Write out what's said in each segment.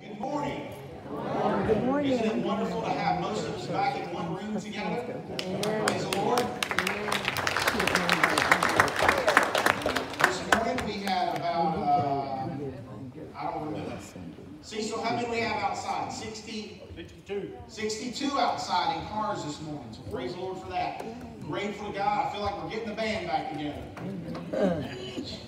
Good morning. Good morning. Isn't it wonderful to have most of us back in one room together? Praise the Lord. This morning we had about, uh, I don't remember. Cecil, how many we have outside? 60? 52. 62 outside in cars this morning. So praise the Lord for that. Grateful to God. I feel like we're getting the band back together.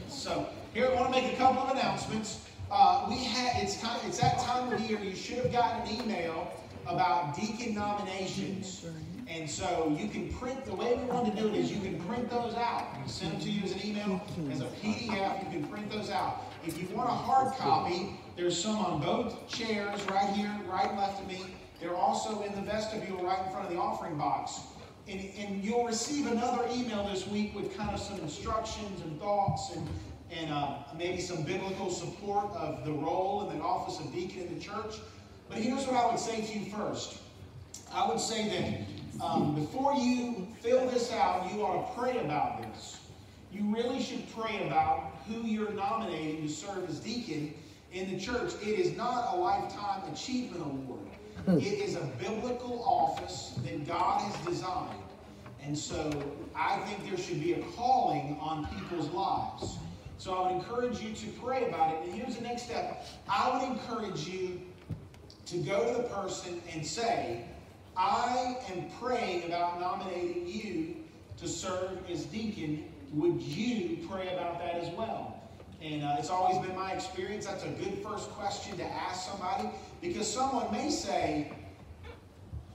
So here I want to make a couple of announcements. Uh, we had it's time. It's that time of year. You should have gotten an email about deacon nominations. And so you can print, the way we want to do it is you can print those out. We send them to you as an email, as a PDF, you can print those out. If you want a hard copy, there's some on both chairs right here, right and left of me. They're also in the vestibule right in front of the offering box. And, and you'll receive another email this week with kind of some instructions and thoughts and, and uh, maybe some biblical support of the role and the office of deacon in the church. But here's what I would say to you first. I would say that um, before you fill this out, you ought to pray about this. You really should pray about who you're nominating to serve as deacon in the church. It is not a lifetime achievement award. It is a biblical office that God has designed. And so I think there should be a calling on people's lives. So I would encourage you to pray about it. And here's the next step. I would encourage you to go to the person and say, I am praying about nominating you to serve as deacon. Would you pray about that as well? And uh, it's always been my experience. That's a good first question to ask somebody because someone may say,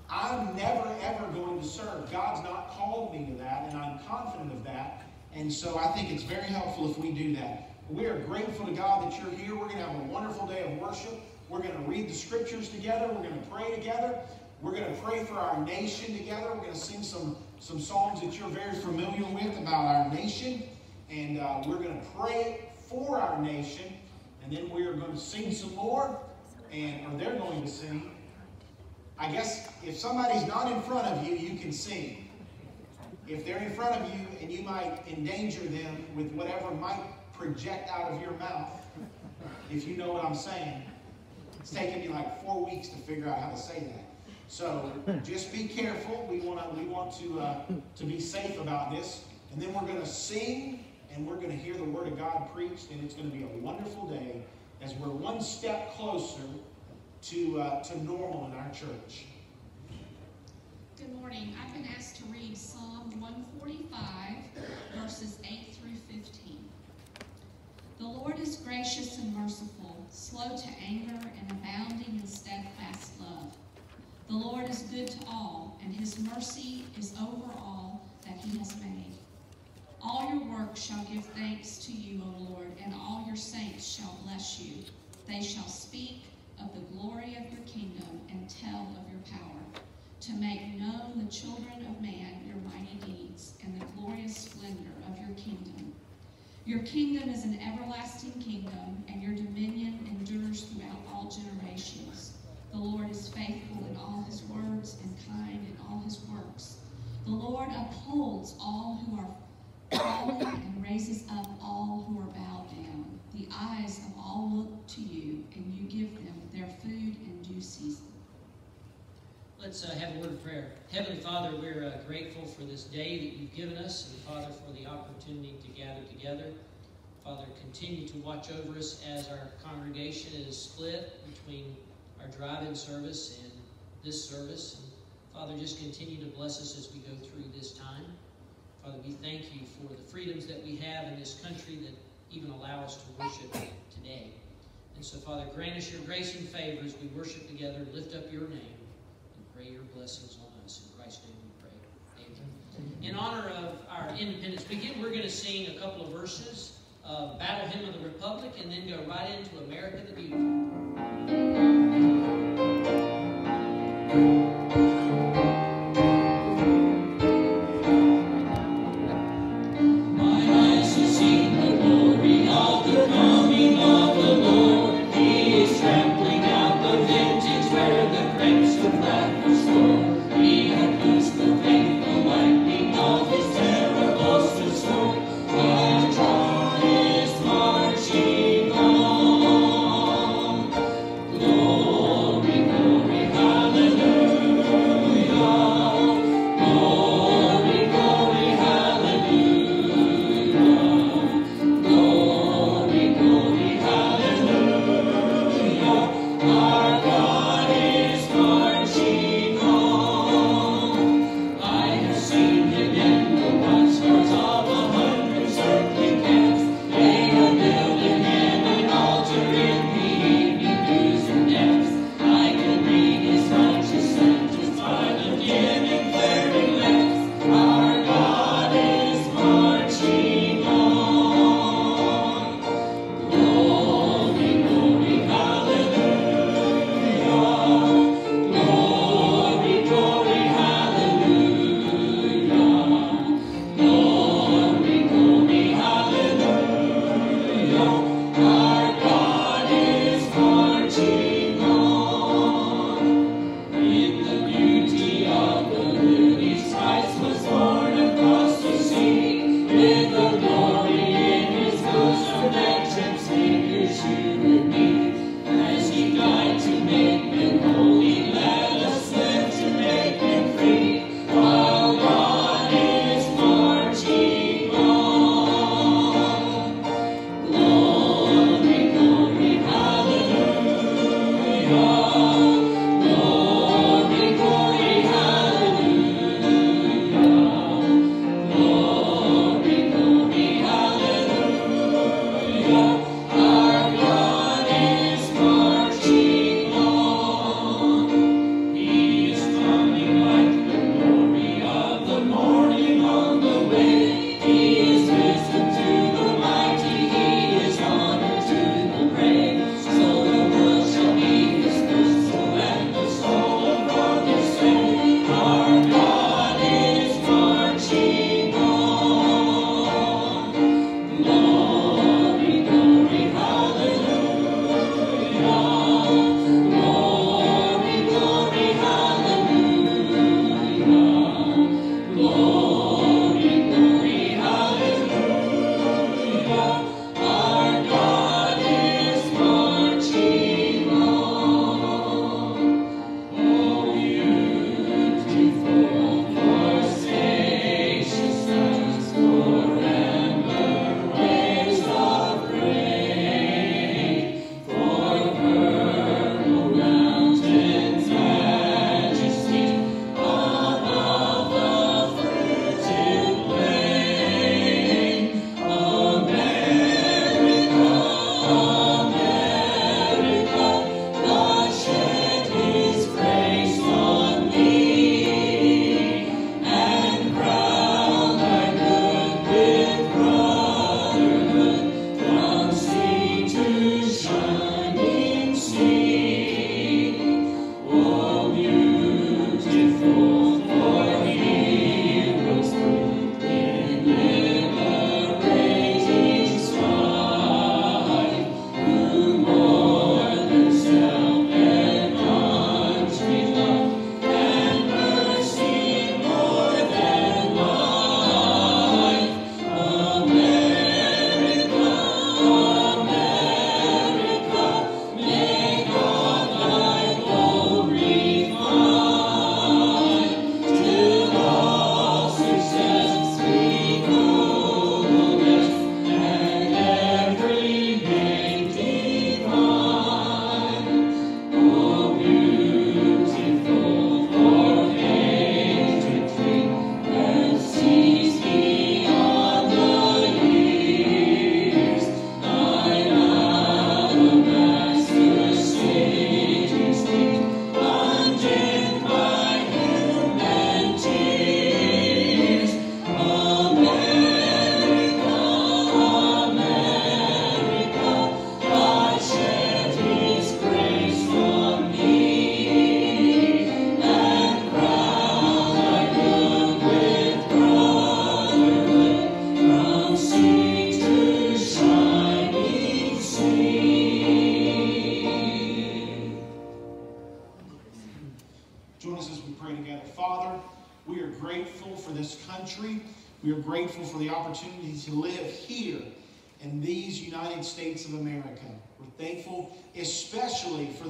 I'm never ever going to serve. God's not called me to that, and I'm confident of that. And so I think it's very helpful if we do that. We are grateful to God that you're here. We're going to have a wonderful day of worship. We're going to read the scriptures together. We're going to pray together. We're going to pray for our nation together. We're going to sing some, some songs that you're very familiar with about our nation. And uh, we're going to pray for our nation. And then we are going to sing some more. And or they're going to sing. I guess if somebody's not in front of you, you can sing. If they're in front of you and you might endanger them with whatever might project out of your mouth, if you know what I'm saying. It's taken me like four weeks to figure out how to say that. So just be careful. We want to we want to uh, to be safe about this. And then we're going to sing and we're going to hear the word of God preached, and it's going to be a wonderful day as we're one step closer to uh, to normal in our church. Good morning. I've been asked to read Psalm 145, verses 8 through 15. The Lord is gracious and merciful, slow to anger, and abounding in steadfast love. The Lord is good to all, and his mercy is over all that he has made. All your works shall give thanks to you, O Lord, and all your saints shall bless you. They shall speak of the glory of your kingdom and tell of your power to make known the children of man your mighty deeds and the glorious splendor of your kingdom. Your kingdom is an everlasting kingdom, and your dominion endures throughout all generations. The Lord is faithful in all his words and kind in all his works. The Lord upholds all who are fallen and raises up all who are bowed down. The eyes of all look to you, and you give them their food in due season. Let's uh, have a word of prayer. Heavenly Father, we're uh, grateful for this day that you've given us, and Father, for the opportunity to gather together. Father, continue to watch over us as our congregation is split between our drive-in service and this service. And Father, just continue to bless us as we go through this time. Father, we thank you for the freedoms that we have in this country that even allow us to worship today. And so, Father, grant us your grace and favor as we worship together, lift up your name pray your blessings on us. In Christ's name we pray. Amen. In honor of our Independence Weekend, we're going to sing a couple of verses of Battle Hymn of the Republic and then go right into America the Beautiful.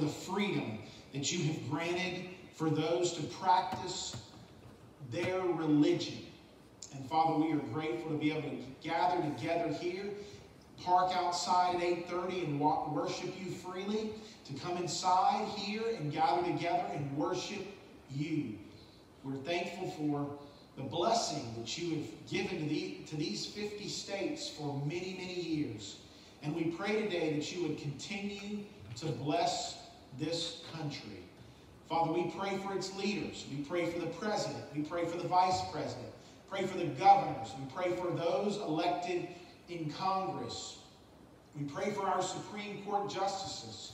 The freedom that you have granted for those to practice their religion. And Father, we are grateful to be able to gather together here, park outside at 8:30 and worship you freely, to come inside here and gather together and worship you. We're thankful for the blessing that you have given to, the, to these 50 states for many, many years. And we pray today that you would continue to bless this country. Father, we pray for its leaders. We pray for the president. We pray for the vice president. Pray for the governors. We pray for those elected in Congress. We pray for our Supreme Court justices.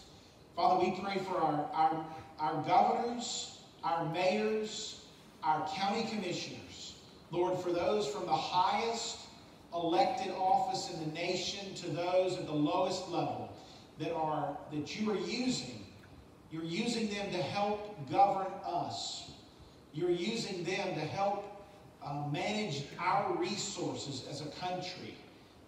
Father, we pray for our, our, our governors, our mayors, our county commissioners. Lord, for those from the highest elected office in the nation to those at the lowest level that are that you are using. You're using them to help govern us. You're using them to help uh, manage our resources as a country.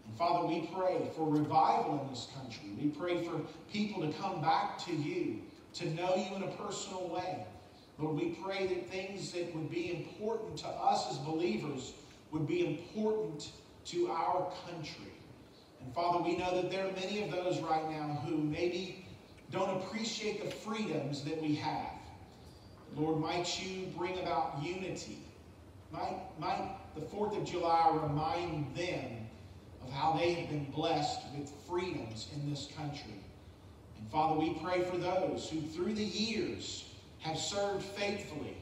And Father, we pray for revival in this country. We pray for people to come back to you, to know you in a personal way. Lord, we pray that things that would be important to us as believers would be important to our country. And Father, we know that there are many of those right now who maybe don't appreciate the freedoms that we have. Lord, might you bring about unity? Might, might the 4th of July remind them of how they have been blessed with freedoms in this country. And Father, we pray for those who through the years have served faithfully.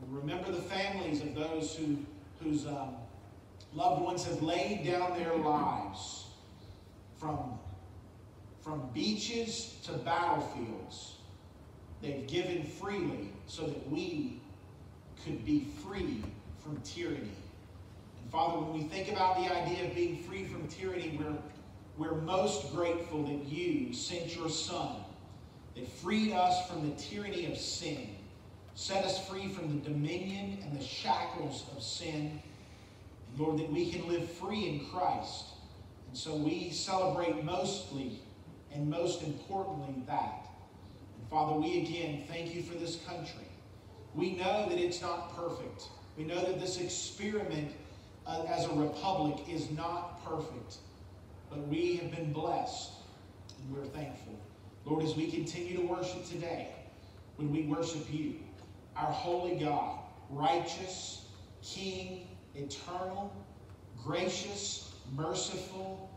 We remember the families of those who, whose um, loved ones have laid down their lives from, from beaches to battlefields. They've given freely so that we could be free from tyranny. And Father, when we think about the idea of being free from tyranny, we're, we're most grateful that you sent your Son that freed us from the tyranny of sin, set us free from the dominion and the shackles of sin. Lord, that we can live free in Christ. And so we celebrate mostly and most importantly that. And Father, we again thank you for this country. We know that it's not perfect. We know that this experiment uh, as a republic is not perfect. But we have been blessed, and we're thankful. Lord, as we continue to worship today, when we worship you, our holy God, righteous, King, eternal, gracious, merciful,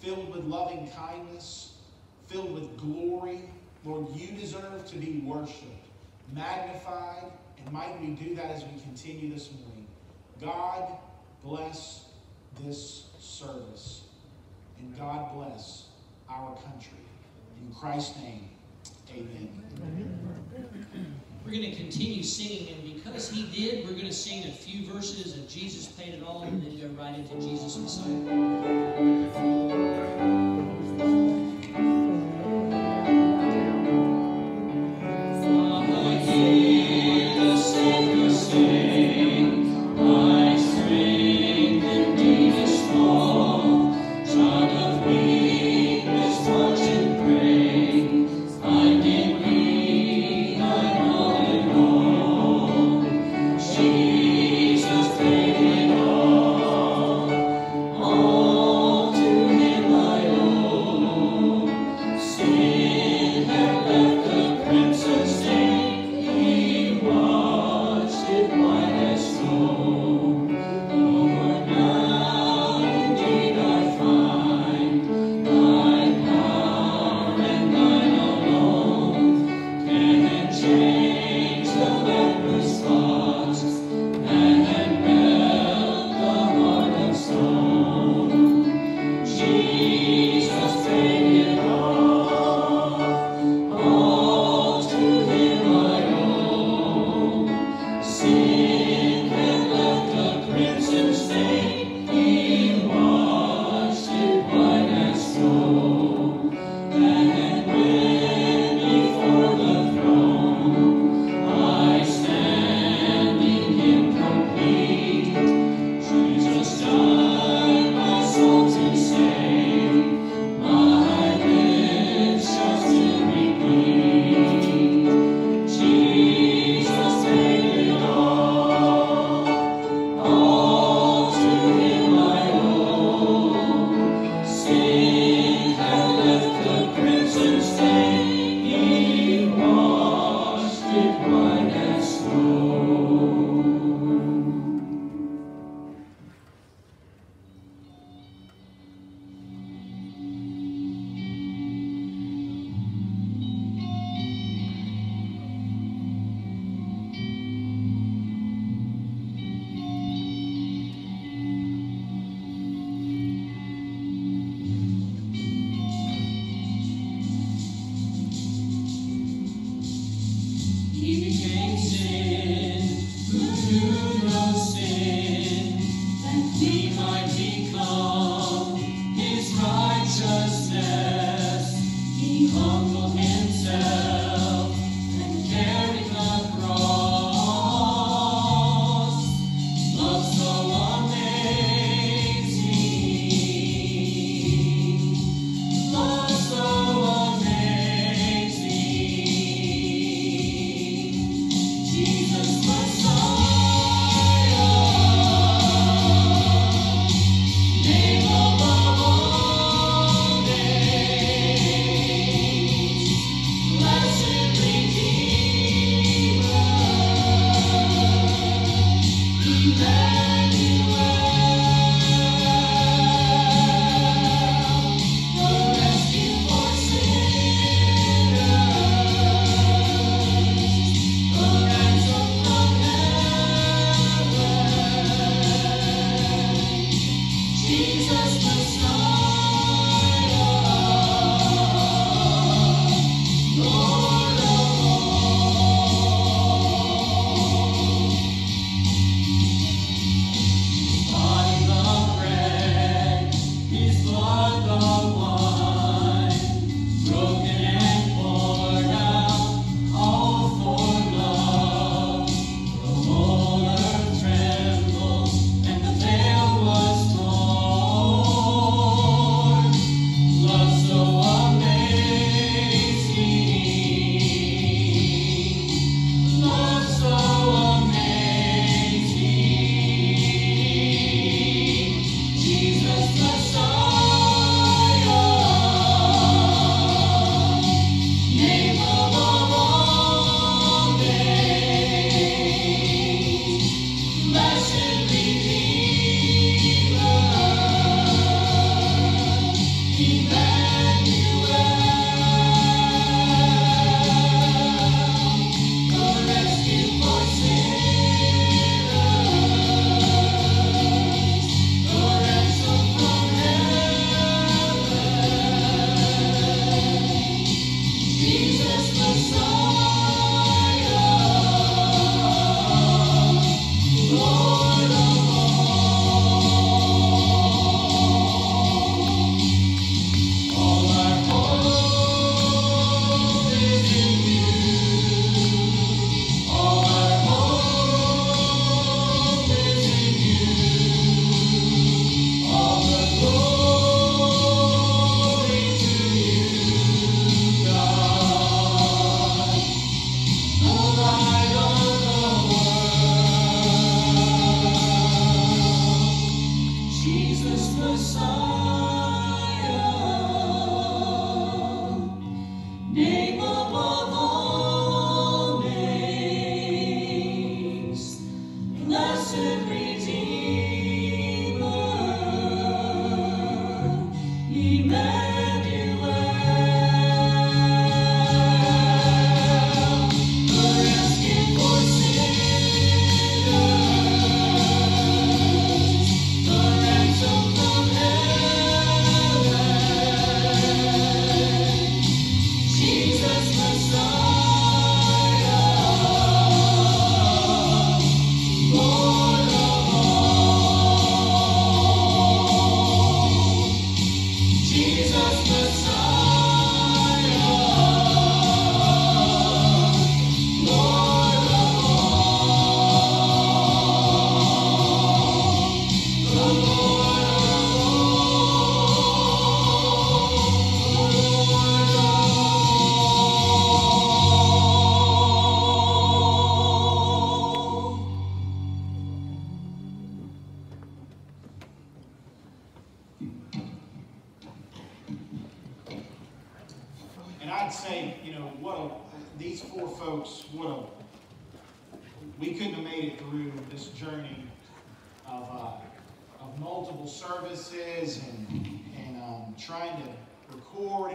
filled with loving kindness, filled with glory, Lord, you deserve to be worshiped, magnified, and might we do that as we continue this morning. God bless this service, and God bless our country. In Christ's name, amen. We're going to continue singing, and because he did, we're going to sing a few verses of Jesus Paid It All, and then go right into Jesus Messiah.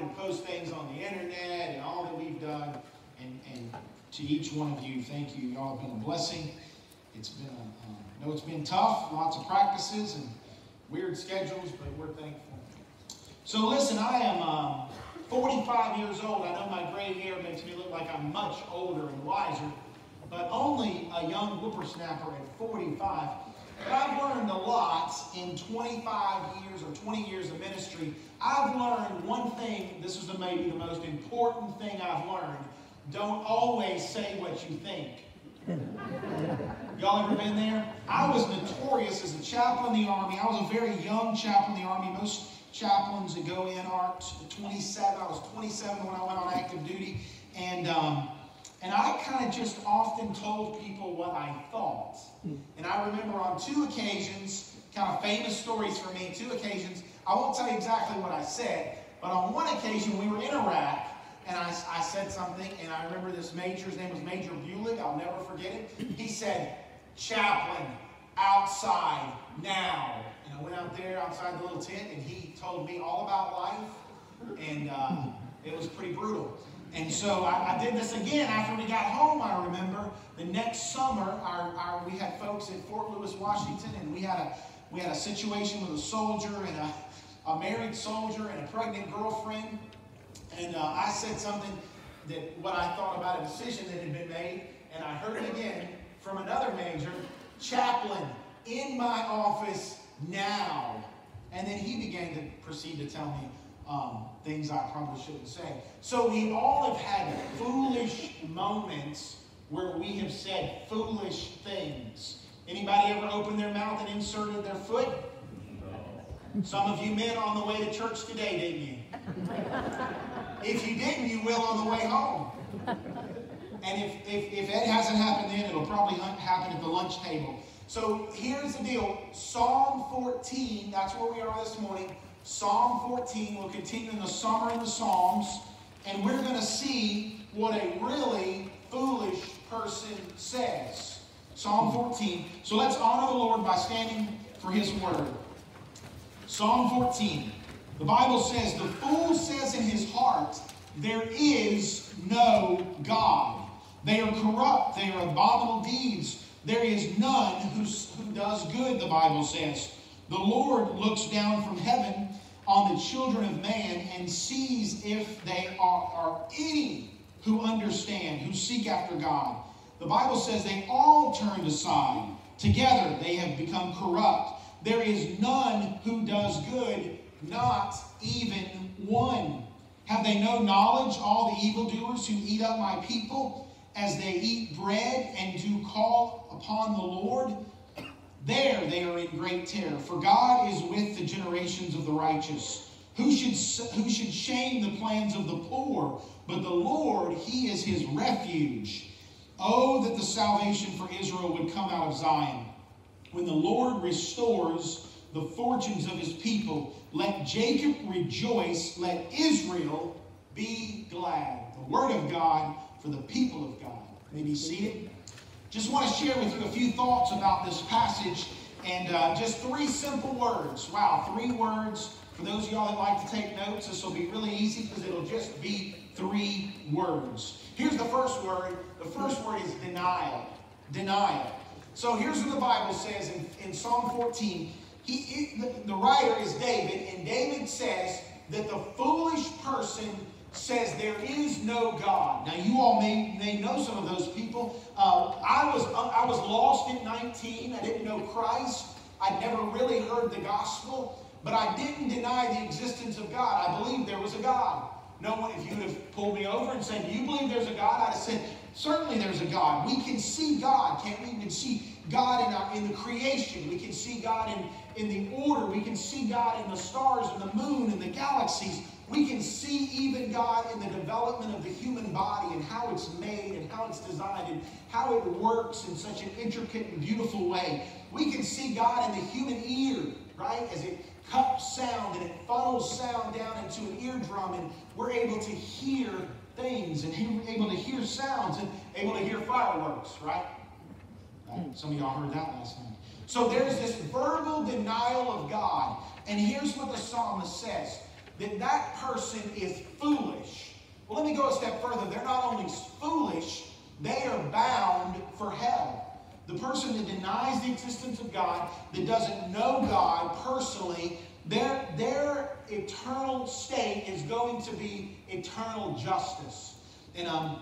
And post things on the internet and all that we've done. And, and to each one of you, thank you. Y'all have been a blessing. It's been, a, um, I know it's been tough, lots of practices and weird schedules, but we're thankful. So listen, I am um, 45 years old. I know my gray hair makes me look like I'm much older and wiser, but only a young whippersnapper at 45. I've learned a lot in 25 years or 20 years of ministry. I've learned one thing, this is maybe the most important thing I've learned. Don't always say what you think. Y'all ever been there? I was notorious as a chaplain in the Army. I was a very young chaplain in the Army. Most chaplains that go in aren't 27. I was 27 when I went on active duty. And, um, and I kind of just often told people what I thought. And I remember on two occasions, kind of famous stories for me, two occasions, I won't tell you exactly what I said, but on one occasion we were in Iraq, and I, I said something, and I remember this major, his name was Major Bulig, I'll never forget it. He said, Chaplain, outside, now. And I went out there outside the little tent, and he told me all about life, and uh, it was pretty brutal. And so I, I, did this again after we got home, I remember. The next summer, our, our, we had folks in Fort Lewis, Washington, and we had a, we had a situation with a soldier and a, a married soldier and a pregnant girlfriend. And uh, I said something that what I thought about a decision that had been made, and I heard it again from another major, chaplain, in my office now. And then he began to proceed to tell me um, things I probably shouldn't say. So we all have had foolish moments where we have said foolish things. Anybody ever opened their mouth and inserted their foot? Some of you men on the way to church today, didn't you? If you didn't, you will on the way home. And if, if, if it hasn't happened then, it'll probably happen at the lunch table. So here's the deal Psalm 14, that's where we are this morning. Psalm 14, we'll continue in the summer in the Psalms, and we're going to see what a really foolish person says. Psalm 14. So let's honor the Lord by standing for his word. Psalm 14. The Bible says, The fool says in his heart, There is no God. They are corrupt, they are abominable deeds. There is none who, who does good, the Bible says. The Lord looks down from heaven on the children of man and sees if they are, are any who understand, who seek after God. The Bible says they all turned aside. Together they have become corrupt. There is none who does good, not even one. Have they no knowledge, all the evildoers who eat up my people, as they eat bread and do call upon the Lord? There they are in great terror, for God is with the generations of the righteous. Who should, who should shame the plans of the poor? But the Lord, He is His refuge. Oh, that the salvation for Israel would come out of Zion. When the Lord restores the fortunes of his people, let Jacob rejoice, let Israel be glad. The word of God for the people of God. May be seated. Just want to share with you a few thoughts about this passage and uh, just three simple words. Wow, three words. For those of y'all that like to take notes, this will be really easy because it'll just be three words. Here's the first word. The first word is denial. Denial. So here's what the Bible says in, in Psalm 14. He, he the, the writer is David, and David says that the foolish person says there is no God. Now you all may, may know some of those people. Uh, I was I was lost at 19. I didn't know Christ. I'd never really heard the gospel, but I didn't deny the existence of God. I believed there was a God. No one, if you would have pulled me over and said, Do you believe there's a God? I'd have said, Certainly there's a God. We can see God, can't we? We can see God in, our, in the creation. We can see God in, in the order. We can see God in the stars and the moon and the galaxies. We can see even God in the development of the human body and how it's made and how it's designed and how it works in such an intricate and beautiful way. We can see God in the human ear, right? As it cups sound and it funnels sound down into an eardrum, and we're able to hear things and able to hear sounds and able to hear fireworks, right? Uh, Some of y'all heard that last night. So there's this verbal denial of God. And here's what the psalmist says that that person is foolish. Well, let me go a step further. They're not only foolish, they are bound for hell. The person that denies the existence of God, that doesn't know God personally, their, their eternal state is going to be eternal justice. And um,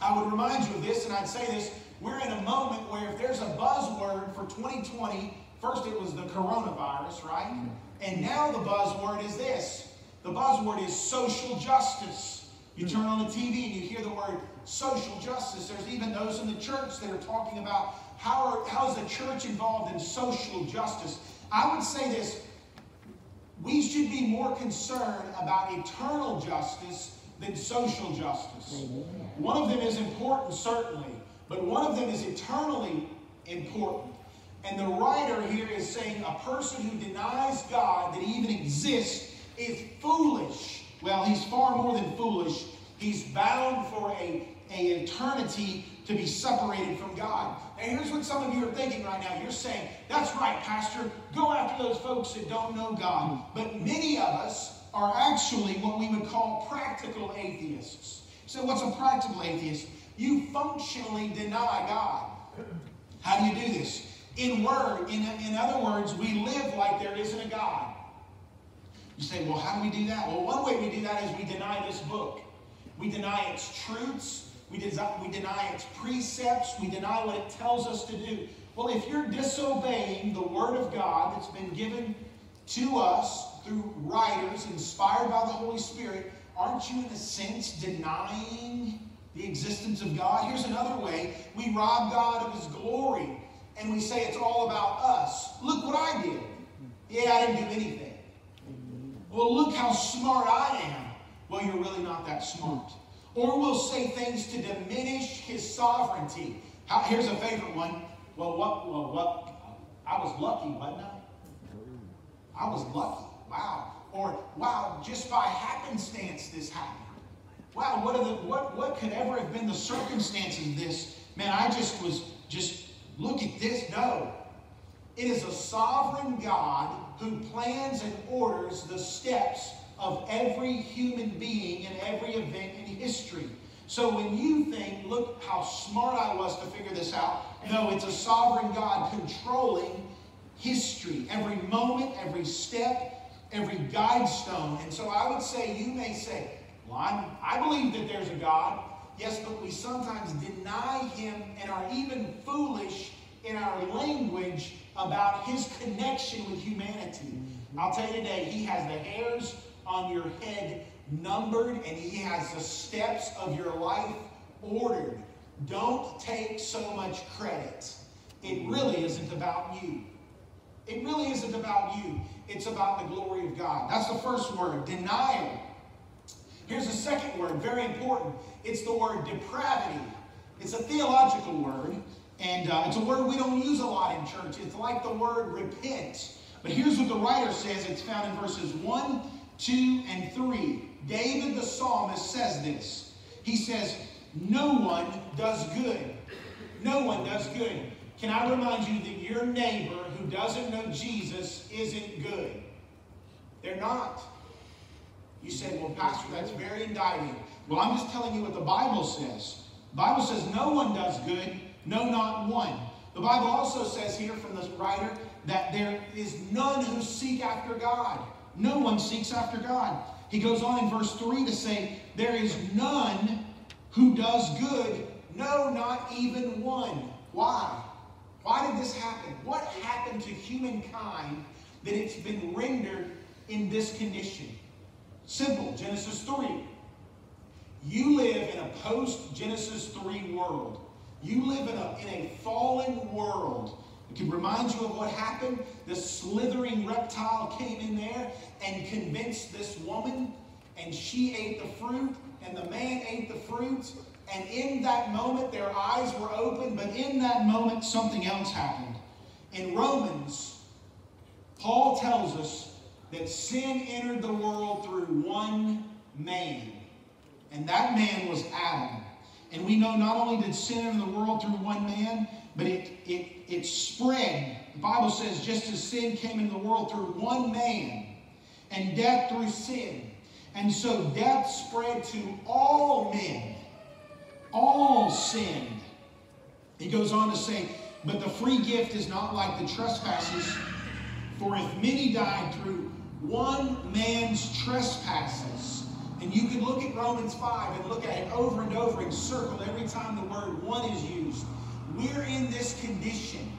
I would remind you of this, and I'd say this we're in a moment where if there's a buzzword for 2020, first it was the coronavirus, right? And now the buzzword is this the buzzword is social justice. You turn on the TV and you hear the word social justice. There's even those in the church that are talking about how, are, how is the church involved in social justice. I would say this we should be more concerned about eternal justice than social justice. One of them is important, certainly, but one of them is eternally important. And the writer here is saying a person who denies God that he even exists is foolish. Well, he's far more than foolish. He's bound for a, a eternity to be separated from God. Now, here's what some of you are thinking right now. You're saying, that's right, Pastor, go after those folks that don't know God. But many of us are actually what we would call practical atheists. So, what's a practical atheist? You functionally deny God. How do you do this? In word, in, in other words, we live like there isn't a God. You say, well, how do we do that? Well, one way we do that is we deny this book. We deny its truths. We, we deny its precepts. We deny what it tells us to do. Well, if you're disobeying the Word of God that's been given to us through writers inspired by the Holy Spirit, aren't you, in a sense, denying the existence of God? Here's another way we rob God of His glory and we say it's all about us. Look what I did. Yeah, I didn't do anything. Well, look how smart I am. Well, you're really not that smart. Or we'll say things to diminish his sovereignty. How, here's a favorite one. Well, what? Well, what? I was lucky, wasn't I? I was lucky. Wow. Or wow, just by happenstance this happened. Wow, what are the what what could ever have been the circumstances of this? Man, I just was just look at this. No. It is a sovereign God who plans and orders the steps of every human being and every event in history. So when you think, look how smart I was to figure this out, no, it's a sovereign God controlling history, every moment, every step, every guide stone. And so I would say, you may say, well, I'm, I believe that there's a God. Yes, but we sometimes deny him and are even foolish in our language about his connection with humanity. I'll tell you today, he has the hairs on your head numbered and he has the steps of your life ordered. Don't take so much credit. It really isn't about you. It really isn't about you. It's about the glory of God. That's the first word, denial. Here's the second word, very important. It's the word depravity. It's a theological word, and uh, it's a word we don't use a lot in church. It's like the word repent. But here's what the writer says it's found in verses 1, 2, and 3. David the psalmist says this. He says, No one does good. No one does good. Can I remind you that your neighbor who doesn't know Jesus isn't good? They're not. You say, well, Pastor, that's very indicting. Well, I'm just telling you what the Bible says. The Bible says no one does good, no, not one. The Bible also says here from the writer that there is none who seek after God. No one seeks after God. He goes on in verse 3 to say, There is none who does good, no, not even one. Why? Why did this happen? What happened to humankind that it's been rendered in this condition? Simple, Genesis 3. You live in a post Genesis 3 world. You live in a, in a fallen world. It can remind you of what happened. This slithering reptile came in there and convinced this woman, and she ate the fruit, and the man ate the fruit. And in that moment, their eyes were open, but in that moment, something else happened. In Romans, Paul tells us that sin entered the world through one man, and that man was Adam. And we know not only did sin enter the world through one man, but it, it, it spread. The Bible says, just as sin came into the world through one man, and death through sin. And so death spread to all men. All sinned. He goes on to say, but the free gift is not like the trespasses. For if many died through one man's trespasses, and you can look at Romans 5 and look at it over and over and circle every time the word one is used. We're in this condition.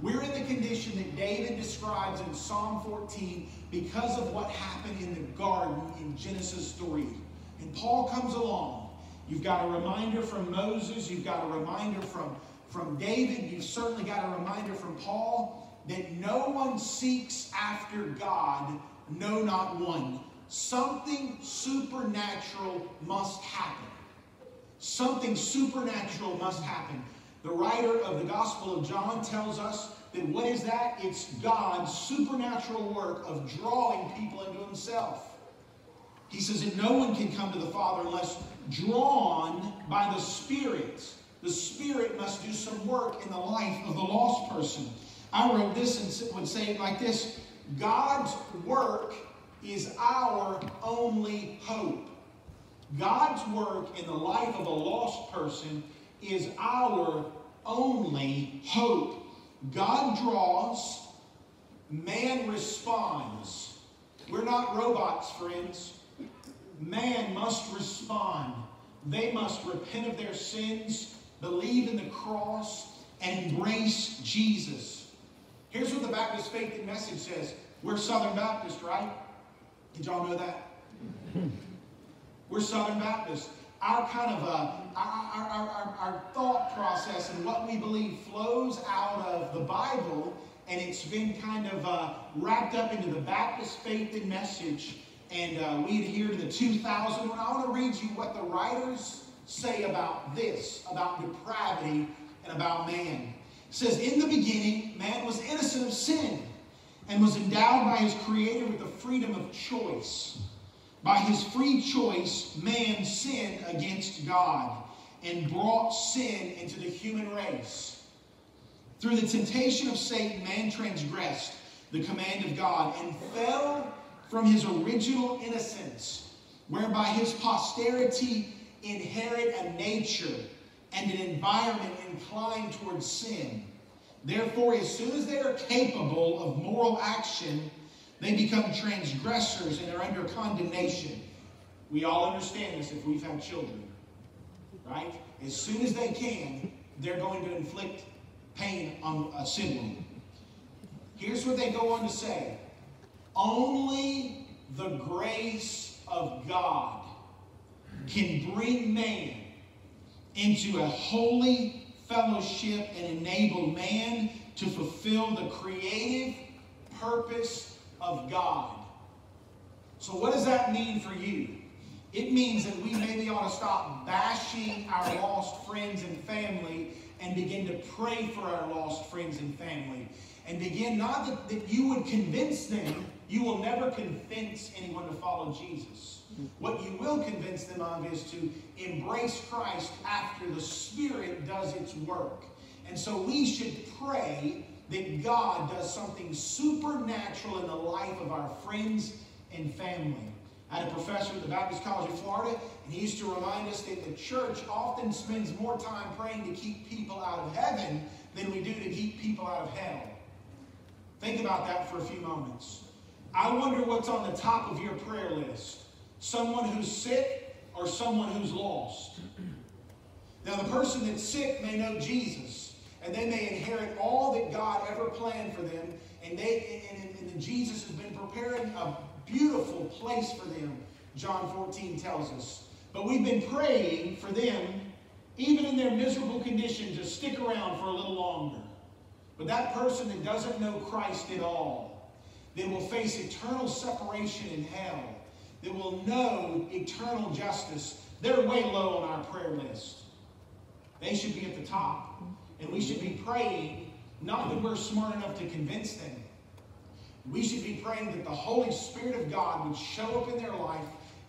We're in the condition that David describes in Psalm 14 because of what happened in the garden in Genesis 3. And Paul comes along. You've got a reminder from Moses, you've got a reminder from from David, you've certainly got a reminder from Paul that no one seeks after God, no, not one. Something supernatural must happen. Something supernatural must happen. The writer of the Gospel of John tells us that what is that? It's God's supernatural work of drawing people into himself. He says that no one can come to the Father unless drawn by the Spirit. The Spirit must do some work in the life of the lost person. I wrote this and would say it like this God's work is our only hope. God's work in the life of a lost person is our only hope. God draws, man responds. We're not robots, friends. Man must respond. They must repent of their sins believe in the cross, and embrace Jesus. Here's what the Baptist Faith and Message says. We're Southern Baptist, right? Did y'all know that? We're Southern Baptists. Our kind of uh, our, our, our, our thought process and what we believe flows out of the Bible, and it's been kind of uh, wrapped up into the Baptist Faith and Message. And uh, we adhere to the 2000 one. I want to read you what the writers say about this, about depravity and about man. It says, In the beginning, man was innocent of sin and was endowed by his Creator with the freedom of choice. By his free choice, man sinned against God and brought sin into the human race. Through the temptation of Satan, man transgressed the command of God and fell from his original innocence, whereby his posterity inherit a nature and an environment inclined towards sin. Therefore, as soon as they are capable of moral action, they become transgressors and are under condemnation. We all understand this if we've had children, right? As soon as they can, they're going to inflict pain on a sibling. Here's what they go on to say Only the grace of God can bring man into a holy fellowship and enable man to fulfill the creative purpose of God. So, what does that mean for you? It means that we maybe ought to stop bashing our lost friends and family and begin to pray for our lost friends and family. And begin, not that, that you would convince them, you will never convince anyone to follow Jesus. What you will convince them of is to embrace Christ after the Spirit does its work. And so we should pray that God does something supernatural in the life of our friends and family. I had a professor at the Baptist College of Florida, and he used to remind us that the church often spends more time praying to keep people out of heaven than we do to keep people out of hell. Think about that for a few moments. I wonder what's on the top of your prayer list someone who's sick or someone who's lost. Now, the person that's sick may know Jesus, and they may inherit all that God ever planned for them, and, they, and, and Jesus has been preparing a beautiful place for them, John 14 tells us. But we've been praying for them, even in their miserable condition, to stick around for a little longer. But that person that doesn't know Christ at all, they will face eternal separation in hell that will know eternal justice, they're way low on our prayer list. They should be at the top. And we should be praying, not that we're smart enough to convince them, We should be praying that the Holy Spirit of God would show up in their life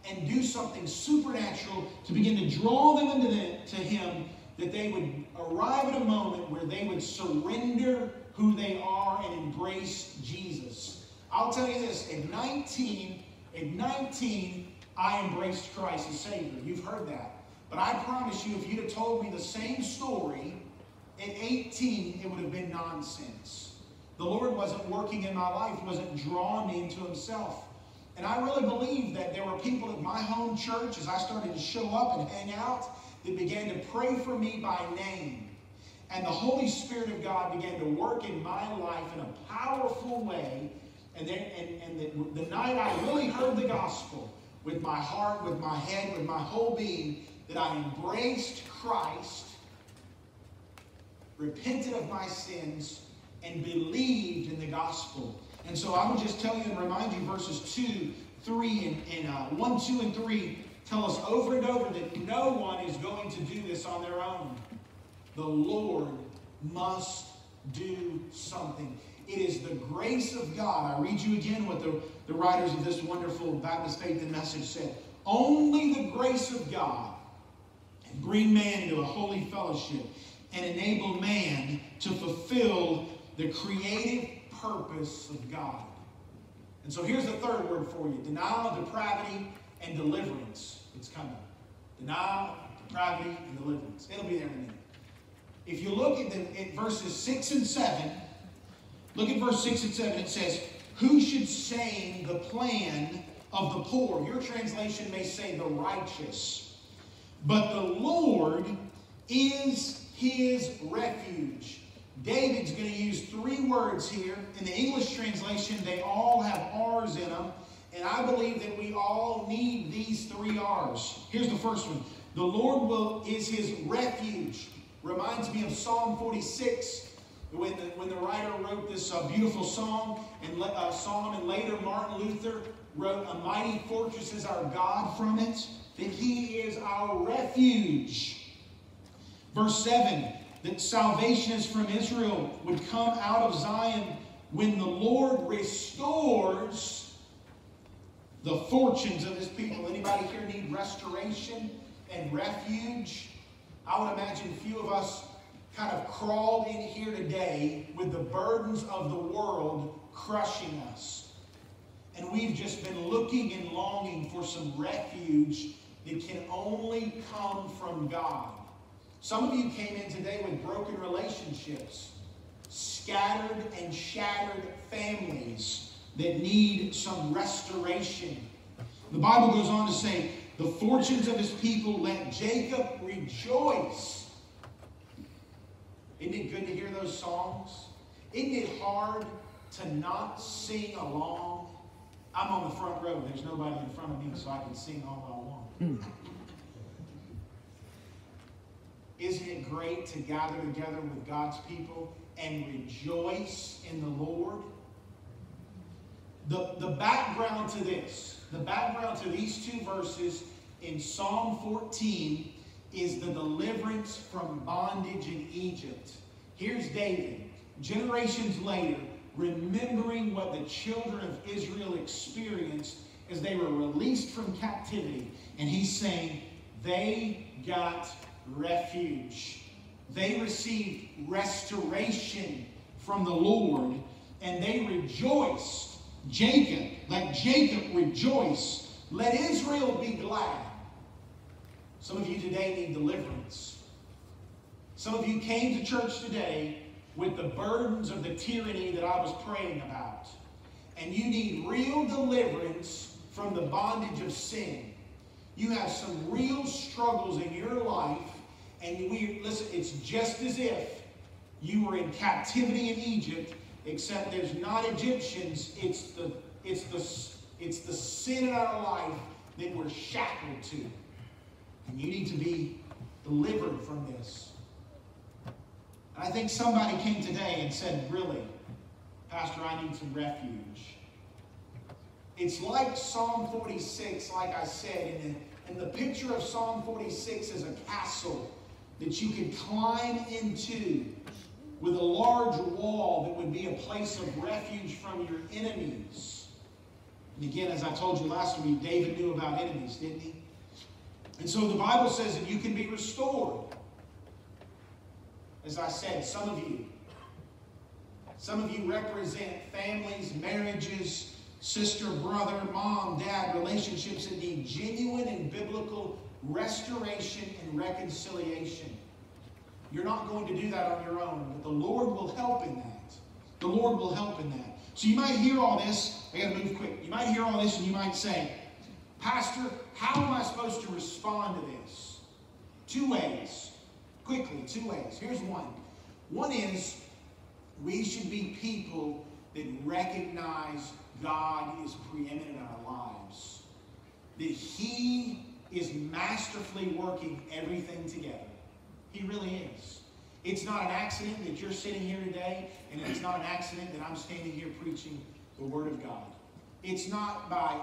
and do something supernatural to begin to draw them into the, to Him, that they would arrive at a moment where they would surrender who they are and embrace Jesus. I'll tell you this, at 19, at 19, I embraced Christ as Savior. You've heard that. But I promise you, if you'd have told me the same story at 18, it would have been nonsense. The Lord wasn't working in my life, wasn't drawing me into Himself. And I really believe that there were people at my home church, as I started to show up and hang out, that began to pray for me by name. And the Holy Spirit of God began to work in my life in a powerful way. And, then, and, and the, the night I really heard the gospel with my heart, with my head, with my whole being, that I embraced Christ, repented of my sins, and believed in the gospel. And so I would just tell you and remind you verses 2, 3, and, and uh, 1, 2, and 3 tell us over and over that no one is going to do this on their own. The Lord must do something. It is the grace of God. I read you again what the, the writers of this wonderful Baptist Faith and Message said. Only the grace of God can bring man into a holy fellowship and enable man to fulfill the creative purpose of God. And so here's the third word for you denial, depravity, and deliverance. It's coming. Denial, depravity, and deliverance. It'll be there in a minute. If you look at, the, at verses 6 and 7, look at verse 6 and 7. It says, Who should shame the plan of the poor? Your translation may say the righteous. But the Lord is his refuge. David's going to use three words here. In the English translation, they all have R's in them. And I believe that we all need these three R's. Here's the first one. The Lord will is his refuge. Reminds me of Psalm 46, when the, when the writer wrote this uh, beautiful song and uh, psalm, and later Martin Luther wrote, "A mighty fortress is our God." From it, that He is our refuge. Verse seven, that salvation is from Israel would come out of Zion when the Lord restores the fortunes of His people. Anybody here need restoration and refuge? I would imagine few of us kind of crawled in here today with the burdens of the world crushing us. And we've just been looking and longing for some refuge that can only come from God. Some of you came in today with broken relationships, scattered and shattered families that need some restoration. The Bible goes on to say, the fortunes of his people, let Jacob rejoice. Isn't it good to hear those songs? Isn't it hard to not sing along? I'm on the front row. There's nobody in front of me, so I can sing all I want. Hmm. Isn't it great to gather together with God's people and rejoice in the Lord? The, the background to this, the background to these two verses in Psalm 14 is the deliverance from bondage in Egypt. Here's David, generations later, remembering what the children of Israel experienced as they were released from captivity. And he's saying, they got refuge. They received restoration from the Lord, and they rejoiced. Jacob, let Jacob rejoice. Let Israel be glad. Some of you today need deliverance. Some of you came to church today with the burdens of the tyranny that I was praying about. And you need real deliverance from the bondage of sin. You have some real struggles in your life, and we listen, it's just as if you were in captivity in Egypt, except there's not Egyptians, it's the it's the it's the sin in our life that we're shackled to. And you need to be delivered from this. And I think somebody came today and said, Really, Pastor, I need some refuge. It's like Psalm 46, like I said, and the, and the picture of Psalm 46 is a castle that you can climb into with a large wall that would be a place of refuge from your enemies. And again, as I told you last week, David knew about enemies, didn't he? And so the Bible says that you can be restored. As I said, some of you, some of you represent families, marriages, sister, brother, mom, dad, relationships that need genuine and biblical restoration and reconciliation. You're not going to do that on your own, but the Lord will help in that. The Lord will help in that. So you might hear all this. I got to move quick. You might hear all this and you might say, Pastor, how am I supposed to respond to this? Two ways. Quickly, two ways. Here's one. One is we should be people that recognize God is preeminent in our lives. That He is masterfully working everything together. He really is. It's not an accident that you're sitting here today, and it's not an accident that I'm standing here preaching the Word of God. It's not by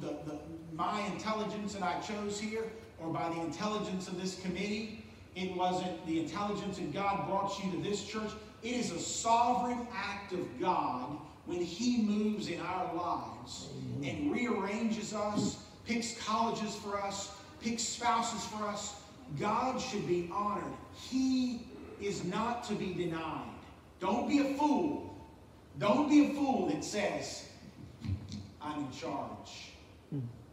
the, the, my intelligence that I chose here or by the intelligence of this committee. It wasn't the intelligence that God brought you to this church. It is a sovereign act of God when He moves in our lives and rearranges us, picks colleges for us, picks spouses for us. God should be honored. He is not to be denied. Don't be a fool. Don't be a fool that says, I'm in charge.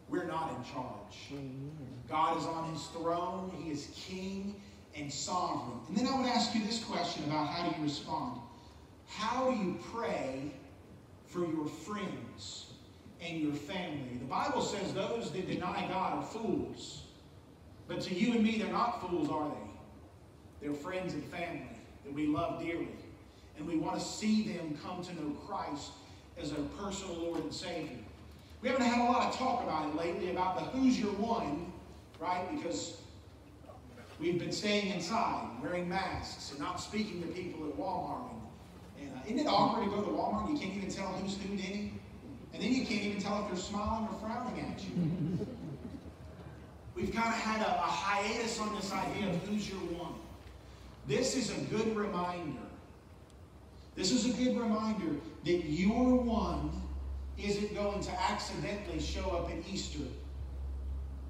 We're not in charge. God is on his throne. He is king and sovereign. And then I would ask you this question about how do you respond? How do you pray for your friends and your family? The Bible says those that deny God are fools. But to you and me, they're not fools, are they? They're friends and family that we love dearly. And we want to see them come to know Christ as their personal Lord and Savior. We haven't had a lot of talk about it lately, about the who's your one, right? Because we've been staying inside, wearing masks, and not speaking to people at Walmart. And, and uh, isn't it awkward to go to Walmart and you can't even tell who's who, Denny? And then you can't even tell if they're smiling or frowning at you. We've kind of had a, a hiatus on this idea of who's your one. This is a good reminder. This is a good reminder that your one isn't going to accidentally show up at Easter.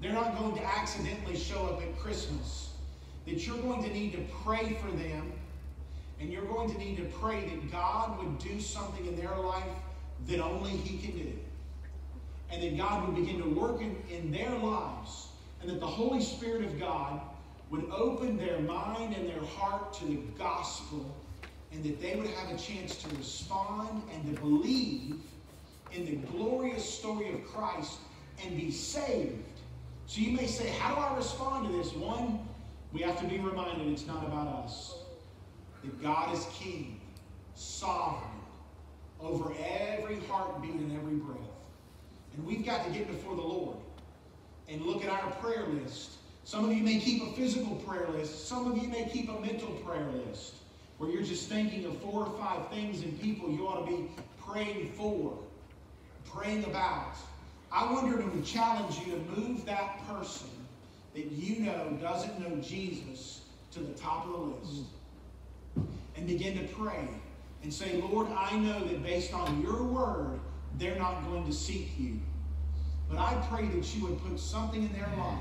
They're not going to accidentally show up at Christmas. That you're going to need to pray for them, and you're going to need to pray that God would do something in their life that only He can do. And that God would begin to work in, in their lives, and that the Holy Spirit of God would open their mind and their heart to the gospel, and that they would have a chance to respond and to believe in the glorious story of Christ and be saved. So you may say, How do I respond to this? One, we have to be reminded it's not about us. That God is king, sovereign, over every heartbeat and every breath. And we've got to get before the Lord and look at our prayer list. Some of you may keep a physical prayer list. Some of you may keep a mental prayer list where you're just thinking of four or five things and people you ought to be praying for praying about. I wonder to challenge you to move that person that you know doesn't know Jesus to the top of the list. And begin to pray and say, Lord, I know that based on your word, they're not going to seek you. But I pray that you would put something in their life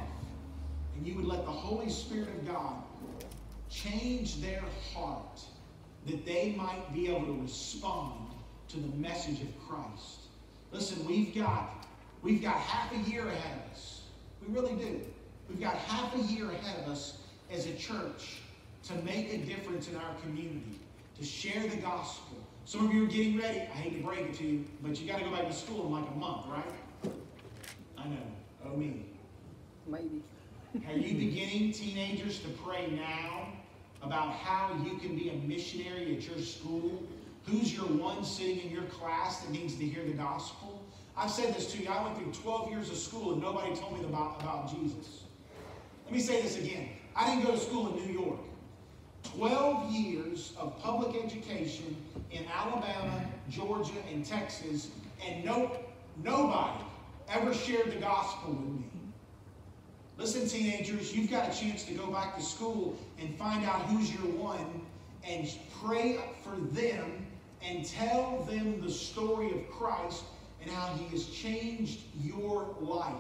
and you would let the Holy Spirit of God change their heart that they might be able to respond to the message of Christ. Listen, we've got we've got half a year ahead of us. We really do. We've got half a year ahead of us as a church to make a difference in our community, to share the gospel. Some of you are getting ready. I hate to break it to you, but you got to go back to school in like a month, right? I know. Oh me. Maybe. Are you beginning, teenagers, to pray now about how you can be a missionary at your school? Who's your one sitting in your class that needs to hear the gospel? I've said this to you. I went through 12 years of school and nobody told me about, about Jesus. Let me say this again. I didn't go to school in New York. 12 years of public education in Alabama, Georgia, and Texas, and no, nobody ever shared the gospel with me. Listen, teenagers, you've got a chance to go back to school and find out who's your one and pray for them and tell them the story of Christ and how he has changed your life.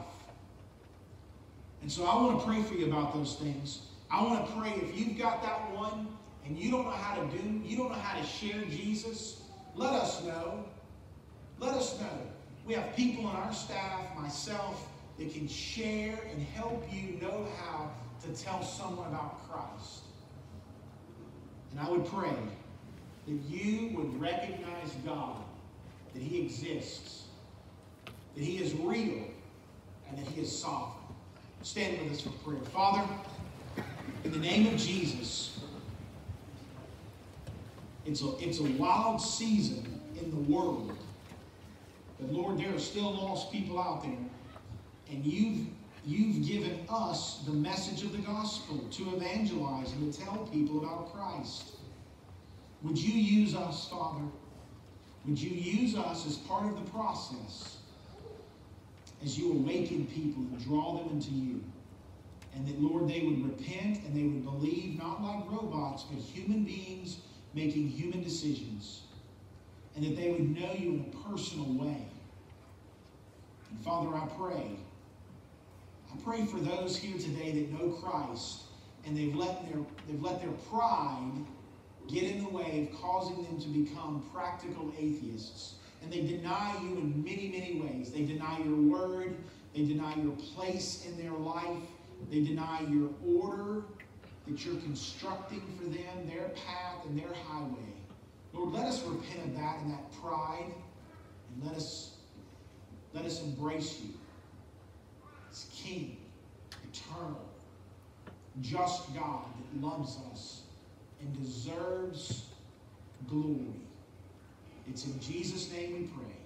And so I want to pray for you about those things. I want to pray if you've got that one and you don't know how to do, you don't know how to share Jesus, let us know. Let us know. We have people on our staff, myself, that can share and help you know how to tell someone about Christ. And I would pray that you would recognize God, that He exists, that He is real, and that He is sovereign. Stand with us for prayer. Father, in the name of Jesus, it's a, it's a wild season in the world. But Lord, there are still lost people out there. And you've, you've given us the message of the gospel to evangelize and to tell people about Christ. Would you use us, Father? Would you use us as part of the process as you awaken people and draw them into you? And that, Lord, they would repent and they would believe not like robots, but human beings making human decisions. And that they would know you in a personal way. And Father, I pray. I pray for those here today that know Christ and they've let their, they've let their pride get in the way of causing them to become practical atheists. And they deny you in many, many ways. They deny your word. They deny your place in their life. They deny your order that you're constructing for them, their path and their highway. Lord, let us repent of that and that pride, and let us let us embrace you as King, eternal, just God that loves us and deserves glory. It's in Jesus' name we pray.